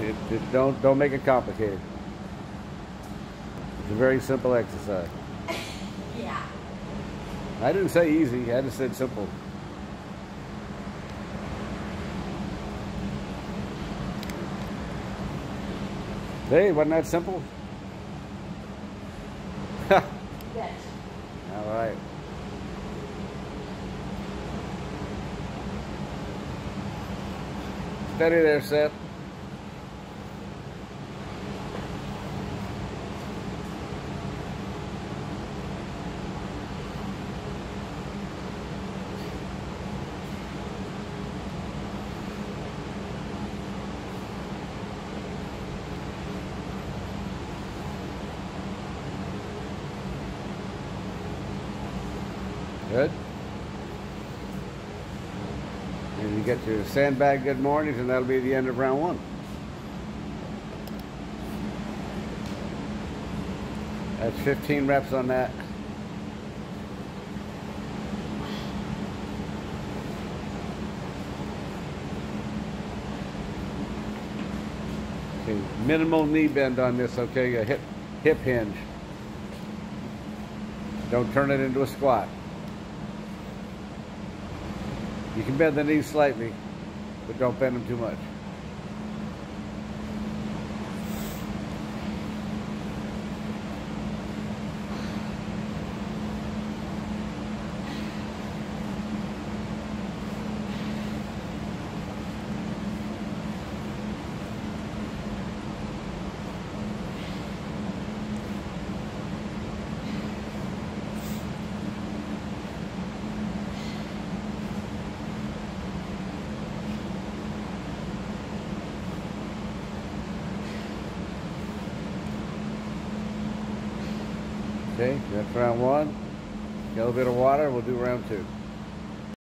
It, it, don't don't make it complicated. It's a very simple exercise. Yeah. I didn't say easy. I just said simple. Hey, wasn't that simple? yes. All right. Steady there, Seth. Good. And you get your sandbag good mornings, and that'll be the end of round one. That's 15 reps on that. Okay, minimal knee bend on this, okay? A hip, hip hinge. Don't turn it into a squat. You can bend the knees slightly, but don't bend them too much. Okay, that's round one. Get a little bit of water, we'll do round two.